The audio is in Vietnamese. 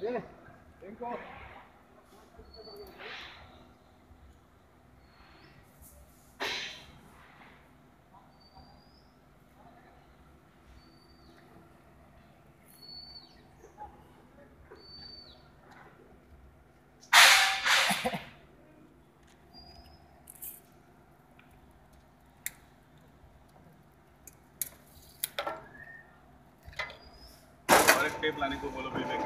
Đi, đến con. Direct tape लाने को बोलो बिल बैंक